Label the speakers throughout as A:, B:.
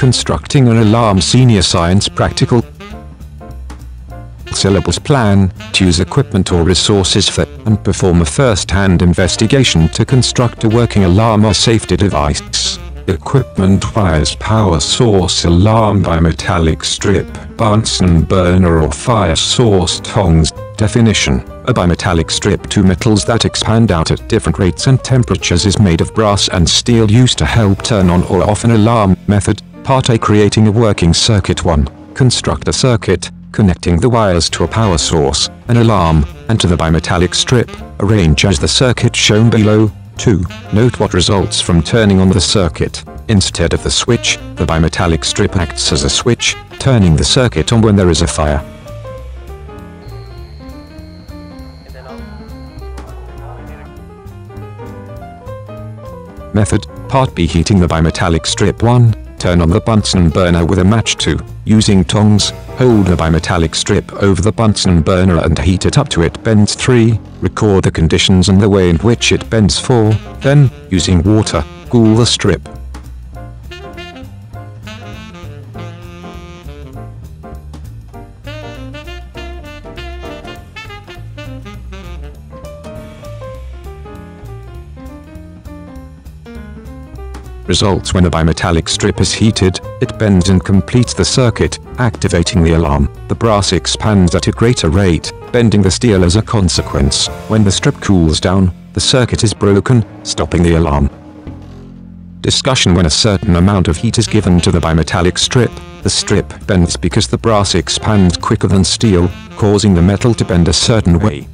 A: constructing an alarm senior science practical syllabus plan, choose equipment or resources for, and perform a first-hand investigation to construct a working alarm or safety device. Equipment wires power source alarm bimetallic strip, Bunsen burner or fire source tongs. Definition A bimetallic strip two metals that expand out at different rates and temperatures is made of brass and steel used to help turn on or off an alarm. Method Part A Creating a working circuit 1. Construct a circuit, connecting the wires to a power source, an alarm, and to the bimetallic strip. Arrange as the circuit shown below. 2. Note what results from turning on the circuit. Instead of the switch, the bimetallic strip acts as a switch, turning the circuit on when there is a fire. Method, Part B Heating the bimetallic strip 1, turn on the Bunsen burner with a match to, using tongs, hold the bimetallic strip over the Bunsen burner and heat it up to it bends 3, record the conditions and the way in which it bends 4, then, using water, cool the strip. Results when a bimetallic strip is heated, it bends and completes the circuit, activating the alarm. The brass expands at a greater rate, bending the steel as a consequence. When the strip cools down, the circuit is broken, stopping the alarm. Discussion When a certain amount of heat is given to the bimetallic strip, the strip bends because the brass expands quicker than steel, causing the metal to bend a certain way.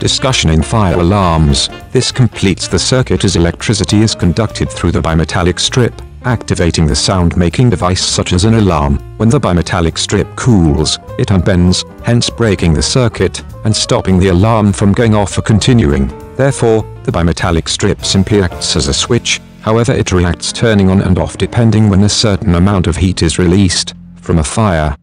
A: Discussion in fire alarms. This completes the circuit as electricity is conducted through the bimetallic strip, activating the sound-making device such as an alarm. When the bimetallic strip cools, it unbends, hence breaking the circuit, and stopping the alarm from going off or continuing. Therefore, the bimetallic strip simply acts as a switch, however it reacts turning on and off depending when a certain amount of heat is released from a fire.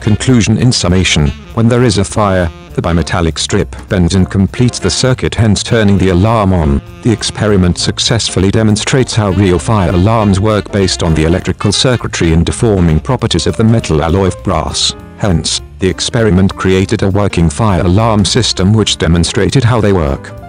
A: Conclusion In summation, when there is a fire, the bimetallic strip bends and completes the circuit hence turning the alarm on. The experiment successfully demonstrates how real fire alarms work based on the electrical circuitry and deforming properties of the metal alloy of brass. Hence, the experiment created a working fire alarm system which demonstrated how they work.